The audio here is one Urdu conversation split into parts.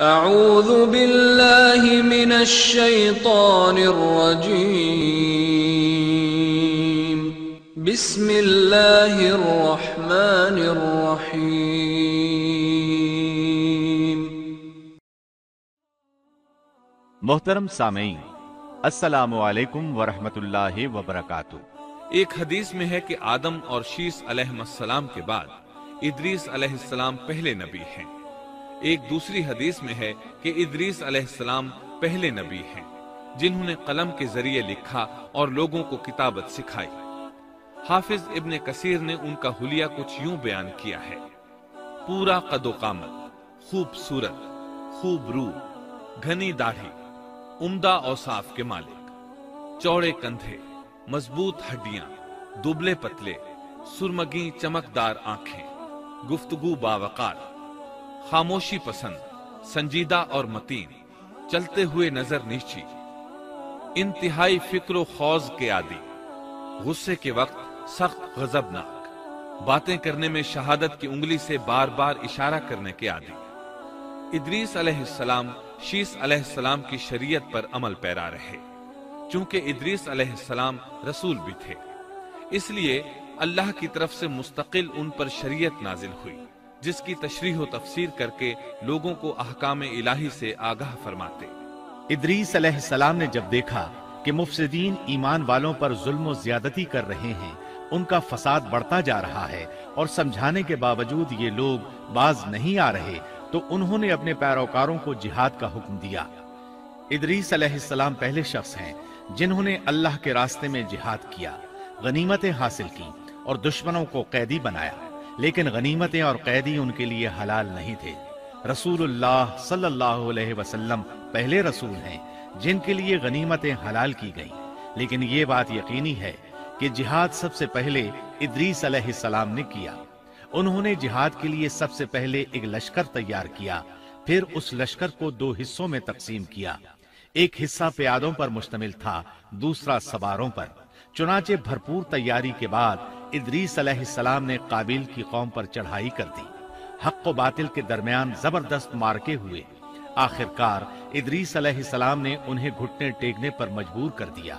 أعوذ بالله من الشيطان الرجيم. بسم الله الرحمن الرحيم. محترم سامعین السلام علیکم ورحمۃ اللہ وبرکاتہ۔ ایک حدیث میں ہے کہ آدم اور شیس علیہ السلام کے بعد ادریس علیہ السلام پہلے نبی ہیں۔ ایک دوسری حدیث میں ہے کہ ادریس علیہ السلام پہلے نبی ہیں، جنہوں نے قلم کے ذریعے لکھا اور لوگوں کو کتابت سکھائی۔ حافظ ابن کثیر نے ان کا حلیہ کچھ یوں بیان کیا ہے۔ پورا قد و قامت خوبصورت خوب رو گھنی داڑھی، عمدہ اوصاف کے مالک۔ چوڑے کندھے، مضبوط ہڈیاں، دبلے پتلے، سرمگی چمکدار آنکھیں، گفتگو باوقار خاموشی پسند، سنجیدہ اور متین، چلتے ہوئے نظر نیچی۔ انتہائی فکر و خوض کے عادی۔ غصے کے وقت سخت غضبناک۔ باتیں کرنے میں شہادت کی انگلی سے بار بار اشارہ کرنے کے عادی۔ ادریس علیہ السلام شیس علیہ السلام کی شریعت پر عمل پیرا رہے۔ چونکہ ادریس علیہ السلام رسول بھی تھے۔ اس لیے اللہ کی طرف سے مستقل ان پر شریعت نازل ہوئی۔ جس کی تشریح و تفسیر کر کے لوگوں کو احکام الہی سے آگاہ فرماتے۔ ادریس علیہ السلام نے جب دیکھا کہ مفسدین ایمان والوں پر ظلم و زیادتی کر رہے ہیں، ان کا فساد بڑھتا جا رہا ہے اور سمجھانے کے باوجود یہ لوگ باز نہیں آ رہے، تو انہوں نے اپنے پیروکاروں کو جہاد کا حکم دیا۔ ادریس علیہ السلام پہلے شخص ہیں جنہوں نے اللہ کے راستے میں جہاد کیا، غنیمتیں حاصل کی اور دشمنوں کو قیدی بنایا۔ لیکن غنیمتیں اور قیدی ان کے لیے حلال نہیں تھے۔ رسول اللہ صلی اللہ علیہ وسلم پہلے رسول ہیں، جن کے لیے غنیمتیں حلال کی گئیں۔ لیکن یہ بات یقینی ہے کہ جہاد سب سے پہلے ادریس علیہ السلام نے کیا۔ انہوں نے جہاد کے لیے سب سے پہلے ایک لشکر تیار کیا، پھر اس لشکر کو دو حصوں میں تقسیم کیا۔ ایک حصہ پیادوں پر مشتمل تھا، دوسرا سواروں پر۔ چنانچہ بھرپور تیاری کے بعد ادریس علیہ السلام نے قابل کی قوم پر چڑھائی کر دی۔ حق و باطل کے درمیان زبردست مارکے ہوئے۔ آخرکار ادریس علیہ السلام نے انہیں گھٹنے ٹیکنے پر مجبور کر دیا۔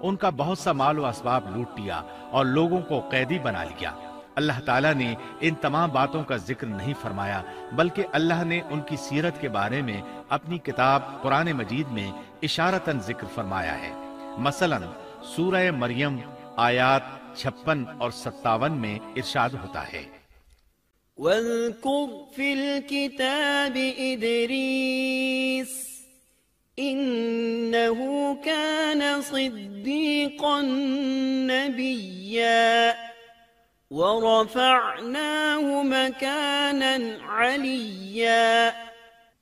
ان کا بہت سا مال و اسباب لوٹ لیا اور لوگوں کو قیدی بنا لیا۔ اللہ تعالیٰ نے ان تمام باتوں کا ذکر نہیں فرمایا، بلکہ اللہ نے ان کی سیرت کے بارے میں اپنی کتاب قرآن مجید میں اشارتاً ذکر فرمایا ہے۔ مثلا سورہ مریم آیات چھپن اور ستاون میں ارشاد ہوتا ہے۔ واذكر في الكتاب إدريس إنه كان صديقا نبيا ورفعناه مكانا عليا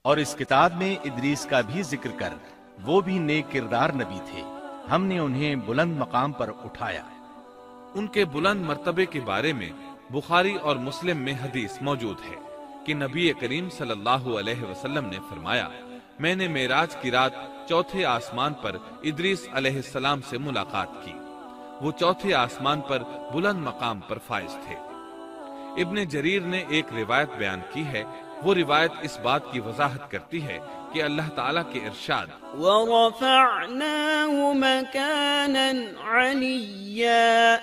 اور اس کتاب میں ادریس کا بھی ذکر کر وہ بھی نیک کردار نبی تھے۔ ہم نے انہیں بلند مقام پر اٹھایا۔ ان کے بلند مرتبے کے بارے میں بخاری اور مسلم میں حدیث موجود ہے کہ نبی کریم صلی اللہ علیہ وسلم نے فرمایا، میں نے معراج کی رات چوتھے آسمان پر ادریس علیہ السلام سے ملاقات کی۔ وہ چوتھے آسمان پر بلند مقام پر فائز تھے۔ ابن جریر نے ایک روایت بیان کی ہے۔ وہ روایت اس بات کی وضاحت کرتی ہے کہ اللہ تعالیٰ کے ارشاد، ورفعناه مكانا عليا۔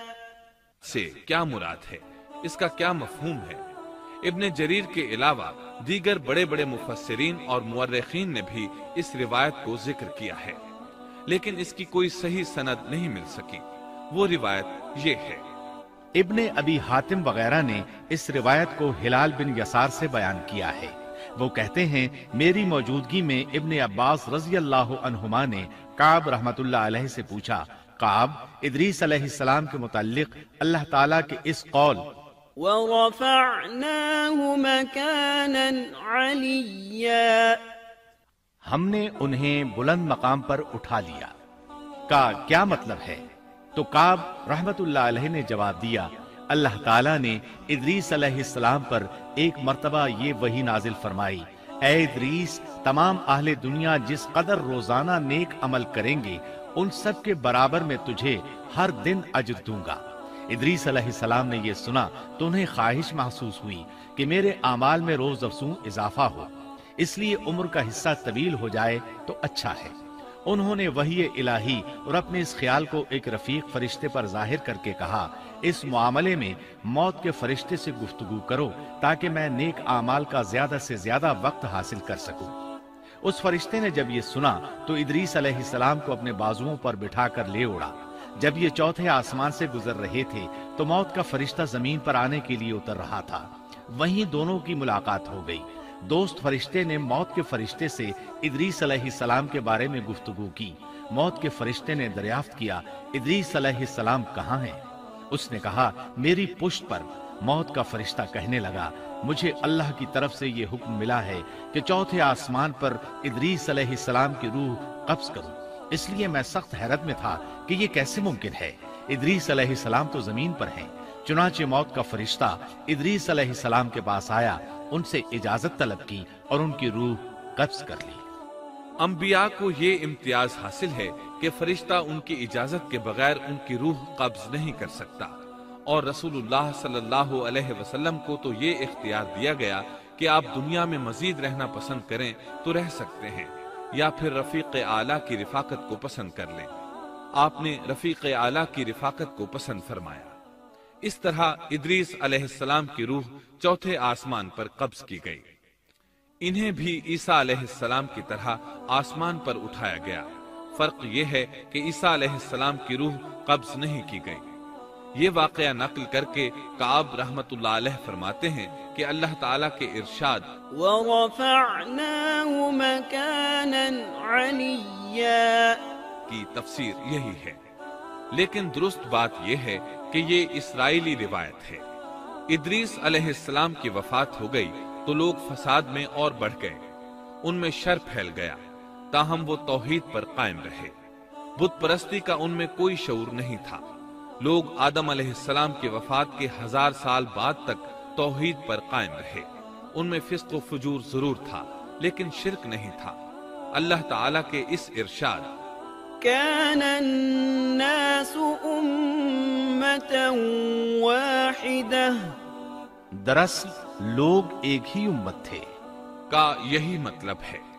سے کیا مراد ہے؟ اس کا کیا مفہوم ہے؟ ابن جریر کے علاوہ دیگر بڑے بڑے مفسرین اور مورخین نے بھی اس روایت کو ذکر کیا ہے۔ لیکن اس کی کوئی صحیح سند نہیں مل سکی۔ وہ روایت یہ ہے۔ ابن ابی حاتم وغیرہ نے اس روایت کو ہلال بن یسار سے بیان کیا ہے۔ وہ کہتے ہیں، میری موجودگی میں ابن عباس رضی اللہ عنہما نے کعب رحمت اللہ علیہ سے پوچھا کعب ادریس علیہ السلام کے متعلق اللہ تعالیٰ کے اس قول۔ ورفعناه مكانا عليا۔ ہم نے انہیں بلند مقام پر اٹھا لیا۔ کا کیا مطلب ہے؟ تو کعب رحمت اللہ علیہ نے جواب دیا اللہ تعالیٰ نے ادریس علیہ السلام پر ایک مرتبہ یہ وہی نازل فرمائی اے ادریس تمام اہل دنیا جس قدر روزانہ نیک عمل کریں گے ان سب کے برابر میں تجھے ہر دن اجر دوں گا۔ ادریس علیہ السلام نے یہ سنا تو انہیں خواہش محسوس ہوئی کہ میرے اعمال میں روز افسوں اضافہ ہو۔ اس لیے عمر کا حصہ طویل ہو جائے تو اچھا ہے۔ انہوں نے وہی الہی اور اپنے اس خیال کو ایک رفیق فرشتے پر ظاہر کر کے کہا، اس معاملے میں موت کے فرشتے سے گفتگو کرو تاکہ میں نیک اعمال کا زیادہ سے زیادہ وقت حاصل کر سکوں۔ اس فرشتے نے جب یہ سنا تو ادریس علیہ السلام کو اپنے بازوؤں پر بٹھا کر لے اڑا جب یہ چوتھے آسمان سے گزر رہے تھے تو موت کا فرشتہ زمین پر آنے کے لیے اتر رہا تھا۔ وہیں دونوں کی ملاقات ہو گئی۔ دوست فرشتے نے موت کے فرشتے سے ادریس علیہ السلام کے بارے میں گفتگو کی۔ موت کے فرشتے نے دریافت کیا، ادریس علیہ السلام کہاں ہیں؟ اس نے کہا، میری پشت پر۔ موت کا فرشتہ کہنے لگا، مجھے اللہ کی طرف سے یہ حکم ملا ہے کہ چوتھے آسمان پر ادریس علیہ السلام کی روح قبض کروں۔ اس لیے میں سخت حیرت میں تھا کہ یہ کیسے ممکن ہے۔ ادریس علیہ السلام تو زمین پر ہیں، چنانچہ موت کا فرشتہ ادریس علیہ السلام کے پاس آیا، ان سے اجازت طلب کی اور ان کی روح قبض کر لی۔ انبیاء کو یہ امتیاز حاصل ہے کہ فرشتہ ان کی اجازت کے بغیر ان کی روح قبض نہیں کر سکتا۔ اور رسول اللہ صلی اللہ علیہ وسلم کو تو یہ اختیار دیا گیا کہ آپ دنیا میں مزید رہنا پسند کریں تو رہ سکتے ہیں، یا پھر رفیق اعلیٰ کی رفاقت کو پسند کر لیں۔ آپ نے رفیق اعلیٰ کی رفاقت کو پسند فرمایا۔ اس طرح ادریس علیہ السلام کی روح چوتھے آسمان پر قبض کی گئی۔ انہیں بھی عیسیٰ علیہ السلام کی طرح آسمان پر اٹھایا گیا۔ فرق یہ ہے کہ عیسیٰ علیہ السلام کی روح قبض نہیں کی گئی۔ یہ واقعہ نقل کر کے کعب رحمت اللہ علیہ فرماتے ہیں کہ اللہ تعالیٰ کے ارشاد ورفعناه مكانا عليا کی تفسیر یہی ہے۔ لیکن درست بات یہ ہے کہ یہ اسرائیلی روایت ہے۔ ادریس علیہ السلام کی وفات ہو گئی تو لوگ فساد میں اور بڑھ گئے۔ ان میں شر پھیل گیا۔ تاہم وہ توحید پر قائم رہے۔ بت پرستی کا ان میں کوئی شعور نہیں تھا۔ لوگ آدم علیہ السلام کی وفات کے ہزار سال بعد تک توحید پر قائم رہے۔ ان میں فسق و فجور ضرور تھا لیکن شرک نہیں تھا۔ اللہ تعالیٰ کے اس ارشاد كان الناس أمة واحدة۔ دراصل لوگ ایک ہی امت تھے۔ کا یہی مطلب ہے۔